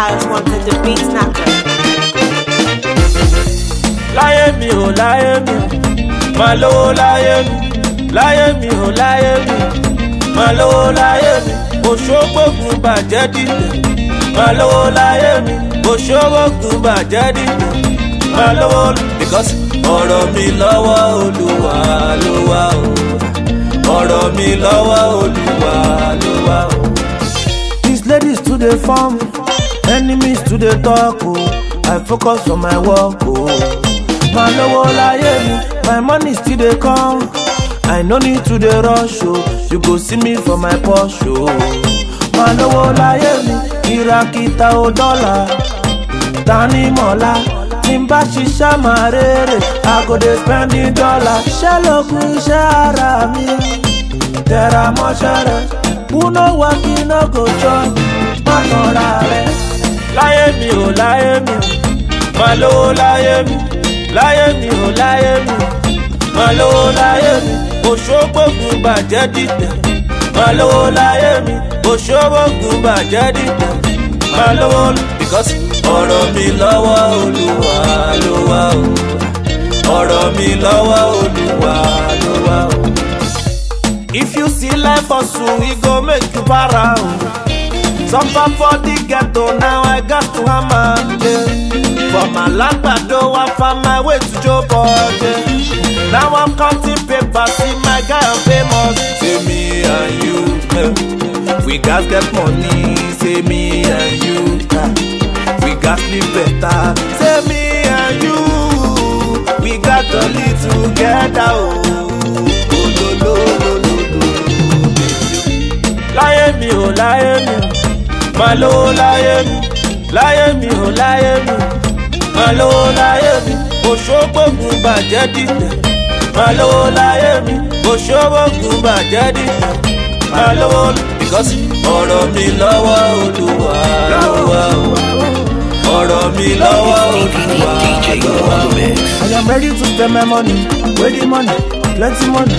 house wanted to beat snacker. láyé mi ò láyé mi ò máa lówó láyé mi láyé mi ò láyé mi ò máa lówó láyé mi òṣogbógun bàjẹ́ dìtẹ̀ máa lówó láyé mi òṣogbógun bàjẹ́ dìtẹ̀ máa lówó because ọ̀rọ̀ mi lọ́wọ́ Olúwa ló wà o ọ̀rọ̀ mi lọ́wọ́ Olúwa ló wà o. These ladies to the farm enemies to dey talk o oh. i focus on my work o. Oh. mà lówó láyé mi my money still dey come i no need to dey rush o oh. you go see me for my posh oh. o. mà lówó láyé mi Irakita o dọ́là tani mọ̀lá tí n i go dey the dollar iṣẹ́ lóògùn iṣẹ́ ara mi tẹ̀ra mọ́ṣẹ́ rẹ̀ who no work no go join me láyé mi ò láyé mi ò máa lówó láyé mi láyé mi ò láyé mi ò máa lówó láyé mi òṣògbógun bàjẹ́ dìtẹ̀ máa lówó láyé mi òṣògbógun bàjẹ́ dìtẹ̀ máa lówó because ọ̀rọ̀ mi lọ́wọ́ Olúwa ló wà o ọ̀rọ̀ mi lọ́wọ́ Olúwa ló o. If you see life hustle, e go make you para o. Suffer for the ghetto now got to hammer yeah. From Alagbado I found my way to Joburg yeah. Now I'm counting paper, see my guy I'm famous Say me and you, we got get money Say me and you, yeah. we gas live better Say me and you, we got to live together oh. láyé mi ò láyé mi ò máa lówó láyé mi láyé mi ò láyé mi máa lówó láyé mi òṣògbògùn bàjẹ́ dìtẹ̀ máa lówó láyé mi òṣògbògùn bàjẹ́ dìtẹ̀ máa lówó bìkọ́sì ọ̀rọ̀ mi lọ́wọ́ Olúwa Olúwa ọ̀rọ̀ mi lọ́wọ́ Olúwa Olúwa. I am ready to spend my money wey the money plenty money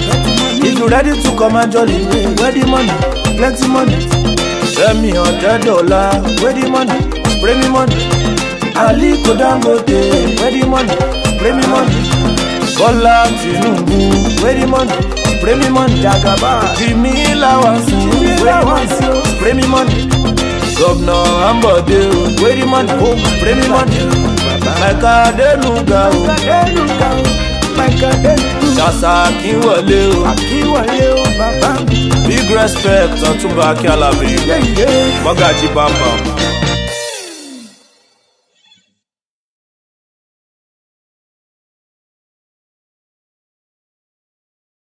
if you ready to come and jolly wey the money plenty money. Send Fẹ́mi ọ̀dẹ́dọ̀la wey the money me money. Ali Dangote, where the money? me money. Bola Tinubu, where the money? me money. Jagaba, Jimmy Lawansi, Lawansi, me money. Governor Ambode, where the money? Remy money. Mẹ́ka Deluga, Mẹ́ka Deluga. Sasa Akinwale o. Oh, Akinwale o, bàbá Big respect Ọ̀túnba Akínàlàbí. Mọ́gàjí bàbá.